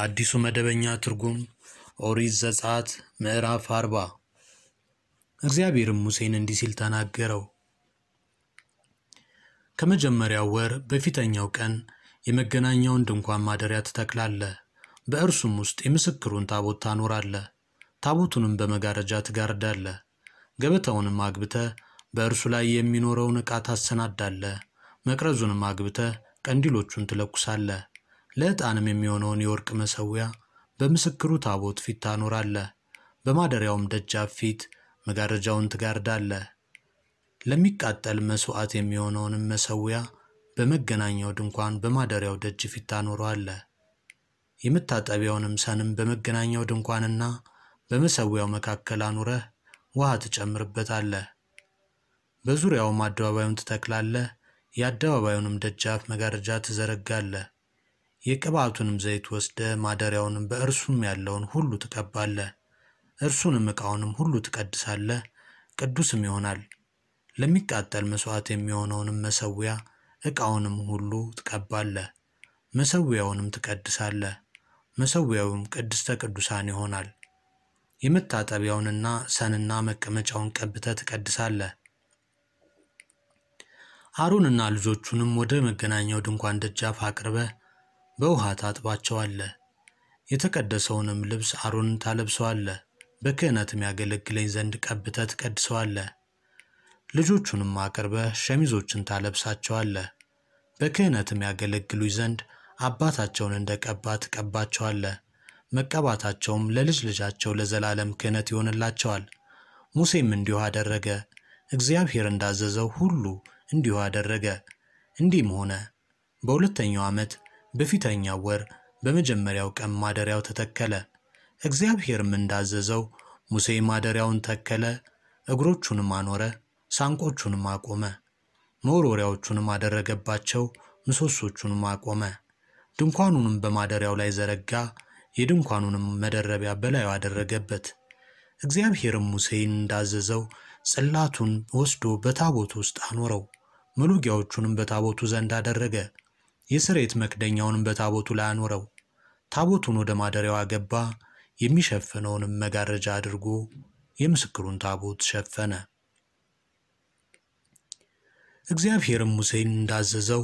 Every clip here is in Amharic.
አዲሱ መደበኛ ትርጉም ኦሪት ዘጸአት ምዕራፍ አርባ እግዚአብሔርም ሙሴን እንዲህ ሲል ተናገረው። ከመጀመሪያው ወር በፊተኛው ቀን የመገናኛውን ድንኳን ማደሪያ ትተክላለህ። በእርሱም ውስጥ የምስክሩን ታቦት ታኖራለህ። ታቦቱንም በመጋረጃ ትጋርዳለህ። ገበታውንም አግብተህ በእርሱ ላይ የሚኖረውን ዕቃ ታሰናዳለህ። መቅረዙንም አግብተህ ቀንዲሎቹን ትለኩሳለህ። ለዕጣንም የሚሆነውን የወርቅ መሠዊያ በምስክሩ ታቦት ፊት ታኖራለህ። በማደሪያውም ደጃፍ ፊት መጋረጃውን ትጋርዳለህ። ለሚቃጠል መሥዋዕት የሚሆነውንም መሠዊያ በመገናኛው ድንኳን በማደሪያው ደጅ ፊት ታኖረዋለህ። የመታጠቢያውንም ሰንም በመገናኛው ድንኳንና በመሠዊያው መካከል አኑረህ ውሃ ትጨምርበታለህ። በዙሪያውም አደባባዩን ትተክላለህ። የአደባባዩንም ደጃፍ መጋረጃ ትዘረጋለህ። የቅብዓቱንም ዘይት ወስደህ ማደሪያውንም በእርሱም ያለውን ሁሉ ትቀባለህ። እርሱንም ዕቃውንም ሁሉ ትቀድሳለህ፣ ቅዱስም ይሆናል። ለሚቃጠል መሥዋዕት የሚሆነውንም መሠዊያ ዕቃውንም ሁሉ ትቀባለህ፣ መሠዊያውንም ትቀድሳለህ። መሠዊያውም ቅድስተ ቅዱሳን ይሆናል። የመታጠቢያውንና ሰንና መቀመጫውን ቀብተህ ትቀድሳለህ። አሮንና ልጆቹንም ወደ መገናኛው ድንኳን ደጃፍ አቅርበህ በውሃ ታጥባቸዋለህ። የተቀደሰውንም ልብስ አሮንን ታለብሰዋለህ፣ በክህነትም ያገለግለኝ ዘንድ ቀብተህ ትቀድሰዋለህ። ልጆቹንም አቅርበህ ሸሚዞችን ታለብሳቸዋለህ፣ በክህነትም ያገለግሉኝ ዘንድ አባታቸውን እንደ ቀባ ትቀባቸዋለህ። መቀባታቸውም ለልጅ ልጃቸው ለዘላለም ክህነት ይሆንላቸዋል። ሙሴም እንዲሁ አደረገ፣ እግዚአብሔር እንዳዘዘው ሁሉ እንዲሁ አደረገ። እንዲህም ሆነ በሁለተኛው ዓመት በፊተኛው ወር በመጀመሪያው ቀን ማደሪያው ተተከለ። እግዚአብሔርም እንዳዘዘው ሙሴ ማደሪያውን ተከለ፣ እግሮቹንም አኖረ፣ ሳንቆቹንም አቆመ፣ መወርወሪያዎቹንም አደረገባቸው፣ ምሰሶቹንም አቆመ። ድንኳኑንም በማደሪያው ላይ ዘረጋ፣ የድንኳኑንም መደረቢያ በላዩ አደረገበት። እግዚአብሔርም ሙሴን እንዳዘዘው ጽላቱን ወስዶ በታቦቱ ውስጥ አኖረው፣ መሎጊያዎቹንም በታቦቱ ዘንድ አደረገ። የስርየት መክደኛውንም በታቦቱ ላይ አኖረው። ታቦቱን ወደ ማደሪያው አገባ፣ የሚሸፍነውንም መጋረጃ አድርጎ የምስክሩን ታቦት ሸፈነ። እግዚአብሔርም ሙሴን እንዳዘዘው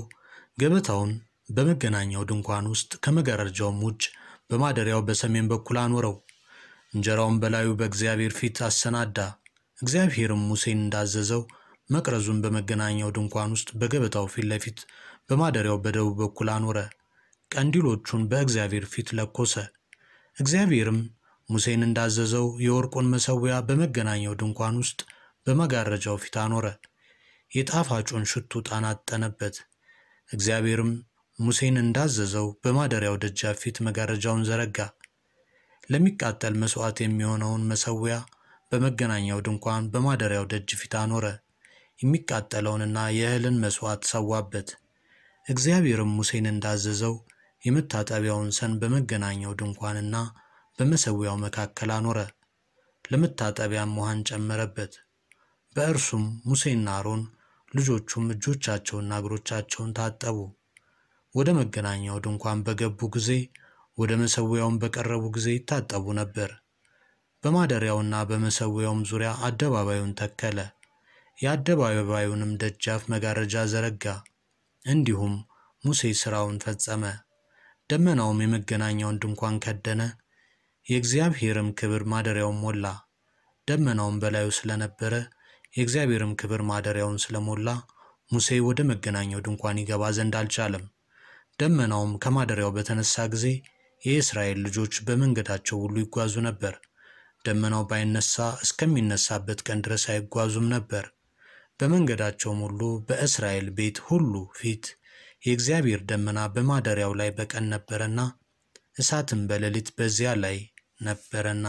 ገበታውን በመገናኛው ድንኳን ውስጥ ከመጋረጃውም ውጭ በማደሪያው በሰሜን በኩል አኖረው። እንጀራውን በላዩ በእግዚአብሔር ፊት አሰናዳ። እግዚአብሔርም ሙሴን እንዳዘዘው መቅረዙን በመገናኛው ድንኳን ውስጥ በገበታው ፊት ለፊት በማደሪያው በደቡብ በኩል አኖረ። ቀንዲሎቹን በእግዚአብሔር ፊት ለኮሰ። እግዚአብሔርም ሙሴን እንዳዘዘው የወርቁን መሠዊያ በመገናኛው ድንኳን ውስጥ በመጋረጃው ፊት አኖረ። የጣፋጩን ሽቱ ዕጣን አጠነበት። እግዚአብሔርም ሙሴን እንዳዘዘው በማደሪያው ደጃፍ ፊት መጋረጃውን ዘረጋ። ለሚቃጠል መሥዋዕት የሚሆነውን መሠዊያ በመገናኛው ድንኳን በማደሪያው ደጅ ፊት አኖረ። የሚቃጠለውንና የእህልን መሥዋዕት ሰዋበት። እግዚአብሔርም ሙሴን እንዳዘዘው የመታጠቢያውን ሰን በመገናኛው ድንኳንና በመሠዊያው መካከል አኖረ። ለመታጠቢያም ውሃን ጨመረበት። በእርሱም ሙሴና አሮን ልጆቹም እጆቻቸውንና እግሮቻቸውን ታጠቡ። ወደ መገናኛው ድንኳን በገቡ ጊዜ ወደ መሠዊያውም በቀረቡ ጊዜ ይታጠቡ ነበር። በማደሪያውና በመሠዊያውም ዙሪያ አደባባዩን ተከለ። የአደባባዩንም ደጃፍ መጋረጃ ዘረጋ። እንዲሁም ሙሴ ሥራውን ፈጸመ። ደመናውም የመገናኛውን ድንኳን ከደነ፣ የእግዚአብሔርም ክብር ማደሪያውን ሞላ። ደመናውም በላዩ ስለነበረ የእግዚአብሔርም ክብር ማደሪያውን ስለሞላ ሙሴ ወደ መገናኛው ድንኳን ይገባ ዘንድ አልቻለም። ደመናውም ከማደሪያው በተነሳ ጊዜ የእስራኤል ልጆች በመንገዳቸው ሁሉ ይጓዙ ነበር። ደመናው ባይነሳ እስከሚነሳበት ቀን ድረስ አይጓዙም ነበር። በመንገዳቸውም ሁሉ በእስራኤል ቤት ሁሉ ፊት የእግዚአብሔር ደመና በማደሪያው ላይ በቀን ነበረና እሳትም በሌሊት በዚያ ላይ ነበረና